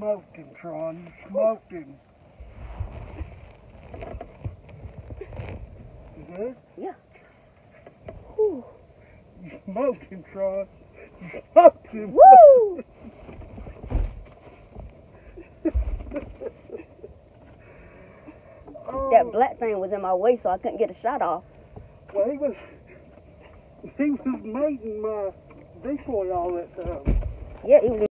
smoked him, Tron. You smoked him. You good? Yeah. Whew. You smoked him, Tron. You smoked him. Woo! oh, That black thing was in my way, so I couldn't get a shot off. well, he was, he was mating my decoy all that time. Yeah, he was